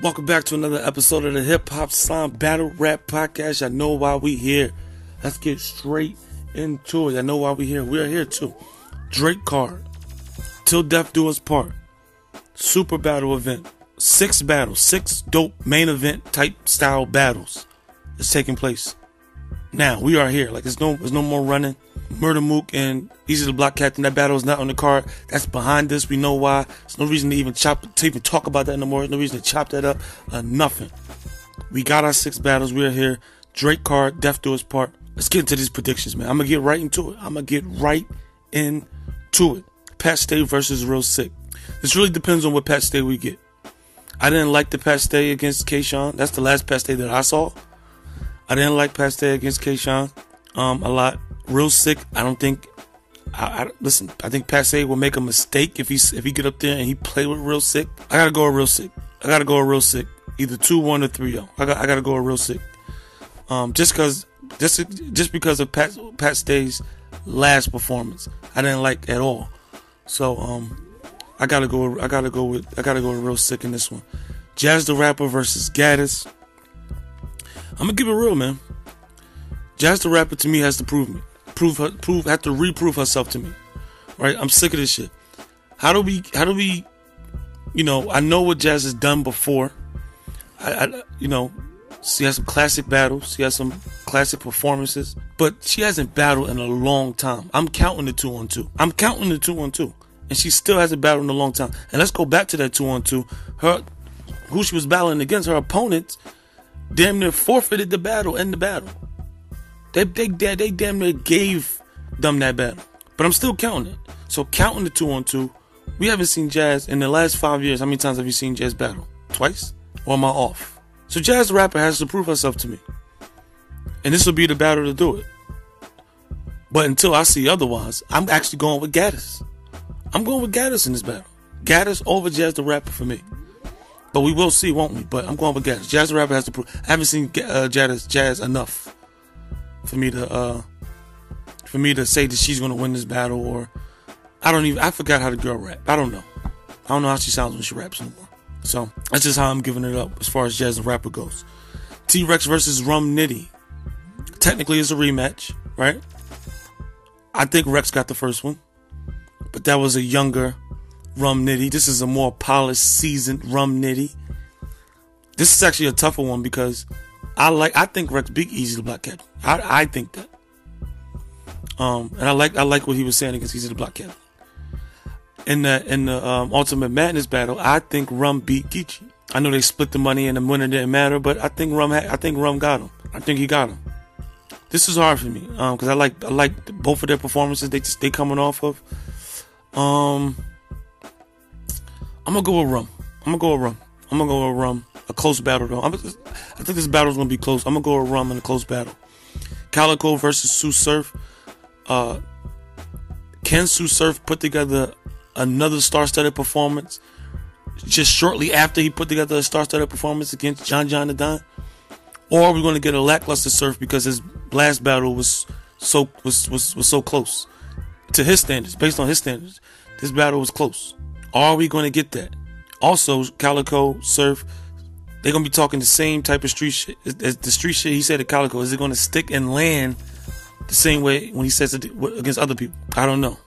Welcome back to another episode of the Hip Hop Slime Battle Rap Podcast. I know why we here. Let's get straight into it. I know why we here. We are here too. Drake card. Till Death Do Us Part. Super battle event. Six battles. Six dope main event type style battles is taking place. Now we are here. Like there's no there's no more running. Murda Mook and Eazy the Block Captain. That battle is not on the card. That's behind us. We know why. There's no reason to even chop to even talk about that no more. There's no reason to chop that up. Uh, nothing. We got our six battles. We are here. Drake card, Death Do Us Part. Let's get into these predictions, man. I'm gonna get right into it. I'm gonna get right into it. Pat Stay versus Real Sick. This really depends on what Pat Stay we get. I didn't like the Pat Stay against Kayshawn. That's the last Pat Stay that I saw. I didn't like Pat Stay against Kayshawn um, a lot. Real sick. I don't think. I, I, listen. I think Stay will make a mistake if he if he get up there and he play with real sick. I gotta go real sick. I gotta go real sick. Either two one or three zero. I got I gotta go real sick. Um, just cause just just because of Pat Pat Stay's last performance, I didn't like at all. So um, I gotta go. I gotta go with I gotta go real sick in this one. Jazz the Rapper versus Gaddis. I'm gonna give it real, man. Jazz the Rapper to me has to prove me prove her, prove, have to reprove herself to me. Right? I'm sick of this shit. How do we, how do we, you know, I know what Jazz has done before. I, I you know, she has some classic battles. She has some classic performances, but she hasn't battled in a long time. I'm counting the two on two. I'm counting the two on two, and she still hasn't battled in a long time. And let's go back to that two on two. Her, who she was battling against, her opponents, damn near forfeited the battle in the battle. They they they damn near gave them that battle. But I'm still counting it. So counting the two on two, we haven't seen Jazz in the last five years. How many times have you seen Jazz battle? Twice? Or am I off? So Jazz the rapper has to prove herself to me. And this will be the battle to do it. But until I see otherwise, I'm actually going with Gaddis. I'm going with Gaddis in this battle. Gaddis over Jazz the rapper for me. But we will see, won't we? But I'm going with Gaddis. Jazz the rapper has to prove. I haven't seen uh, Jazz, Jazz enough for me to uh for me to say that she's gonna win this battle or I don't even I forgot how the girl rap. I don't know. I don't know how she sounds when she raps anymore. So that's just how I'm giving it up as far as Jazz and rapper goes. T Rex versus Rum Nitty. Technically it's a rematch, right? I think Rex got the first one. But that was a younger Rum Nitty. This is a more polished, seasoned Rum Nitty. This is actually a tougher one because I like I think Rex Big easy the Black Cat. I I think that. Um, and I like I like what he was saying against Eazy the Block Cat. In the in the um, Ultimate Madness battle, I think Rum beat Geechi. I know they split the money and the winner didn't matter, but I think Rum I think Rum got him. I think he got him. This is hard for me because um, I like I like both of their performances they just, they coming off of. Um, I'm gonna go with Rum. I'm gonna go with Rum. I'm gonna go with Rum. A close battle though. I'm, I think this battle is gonna be close. I'm gonna go with Rum in a close battle. Calicoe versus Tsu Surf. Uh, can Tsu Surf put together another star-studded performance just shortly after he put together a star-studded performance against John John the Don? Or are we going to get a lackluster Surf because his last battle was so was, was was so close to his standards, based on his standards? This battle was close. Are we going to get that? Also, Calicoe Surf they're gonna be talking the same type of street shit. As the street shit he said to Calicoe. is it gonna stick and land the same way when he says it against other people? I don't know.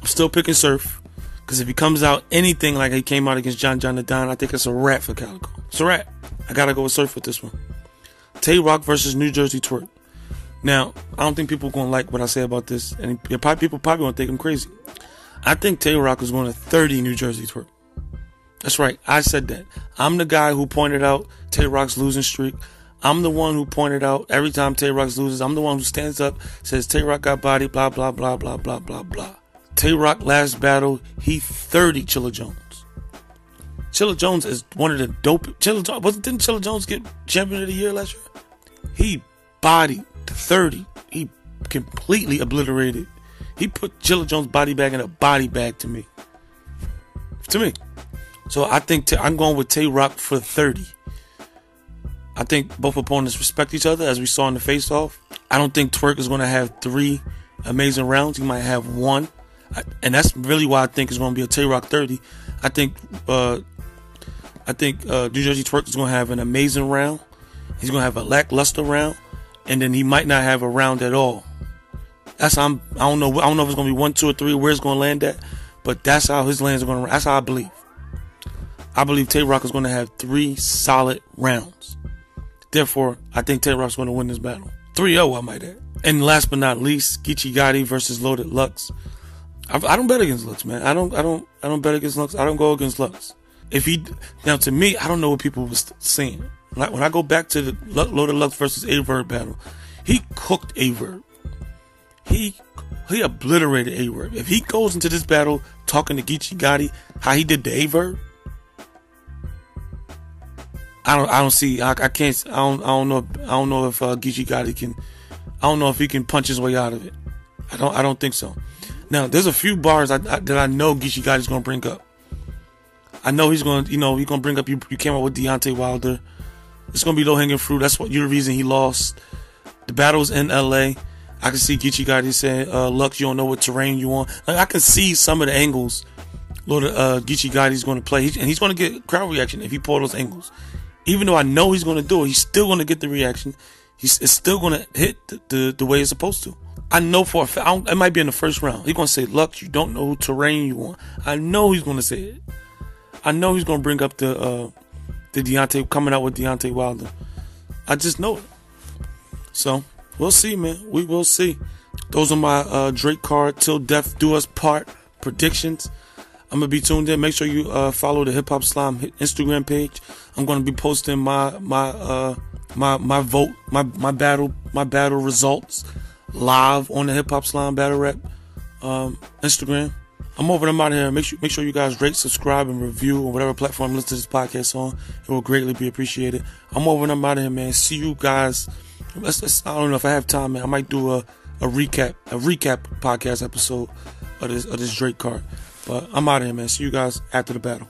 I'm still picking Surf because if he comes out anything like he came out against John John the Don, I think it's a rat for Calicoe. It's a rat. I gotta go with Surf with this one. Tay Roc versus New Jersey Twork. Now, I don't think people are gonna like what I say about this, and people probably gonna think I'm crazy. I think Tay Roc is going to 30 New Jersey Twork. That's right. I said that. I'm the guy who pointed out Tay Roc's losing streak. I'm the one who pointed out every time Tay Roc loses. I'm the one who stands up, says Tay Roc got body, blah, blah, blah, blah, blah, blah, blah. Tay Roc last battle, he 30 Chilla Jones. Chilla Jones is one of the dope. Chilla Jones, wasn't, didn't Chilla Jones get champion of the year last year? He bodied 30. He completely obliterated. He put Chilla Jones' body bag in a body bag to me. To me. So I think I'm going with Tay Roc for 30. I think both opponents respect each other, as we saw in the face-off. I don't think Twork is going to have three amazing rounds. He might have one, and that's really why I think it's going to be a Tay Roc 30. I think uh, I think uh, Jersey Twork is going to have an amazing round. He's going to have a lackluster round, and then he might not have a round at all. That's I'm. I don't know. I don't know if it's going to be one, two, or three. Where it's going to land at, but that's how his lands are going to. That's how I believe. I believe Tay Roc is going to have three solid rounds. Therefore, I think Tay Roc's going to win this battle. 3-0, I might add. And last but not least, Geechi Gotti versus Loaded Lux. I, I don't bet against Lux, man. I don't. I don't. I don't bet against Lux. I don't go against Lux. If he now to me, I don't know what people was saying. Like when I go back to the Loaded Lux versus Averb battle, he cooked Averb. He he obliterated Averb. If he goes into this battle talking to Geechi Gotti how he did the Averb, I don't I don't see I, I can't I don't I don't know I don't know if uh, Geechi Gotti can I don't know if he can punch his way out of it. I don't I don't think so. Now there's a few bars I, I, that I know Geechi Gotti's gonna bring up. I know he's gonna you know he's gonna bring up you you came up with Deontay Wilder. It's gonna be low hanging fruit. That's what you're the reason he lost. The battle's in LA. I can see Geechi Gotti saying, uh, Lux, you don't know what terrain you want. Like, I can see some of the angles Lord uh, Geechi Gotti's going to play, and he's going to get crowd reaction if he pull those angles. Even though I know he's going to do it, he's still going to get the reaction. He's it's still going to hit the, the, the, way it's supposed to. I know for a fact, it might be in the first round. He's going to say, Lux, you don't know who terrain you want. I know he's going to say it. I know he's going to bring up the, uh, the Deontay, coming out with Deontay Wilder. I just know it. So, we'll see, man. We will see. Those are my uh, Drake card till death do us part predictions. I'm gonna be tuned in. Make sure you uh, follow the Hip Hop Slime Instagram page. I'm gonna be posting my my uh, my my vote my my battle my battle results live on the Hip Hop Slime Battle Rap um, Instagram. I'm over them out here. Make sure make sure you guys rate, subscribe, and review on whatever platform you listen to this podcast on. It will greatly be appreciated. I'm over them out here, man. See you guys. Let's, let's, I don't know if I have time, man. I might do a, a recap a recap podcast episode of this of this Drake card. But I'm out of here, man. See you guys after the battle.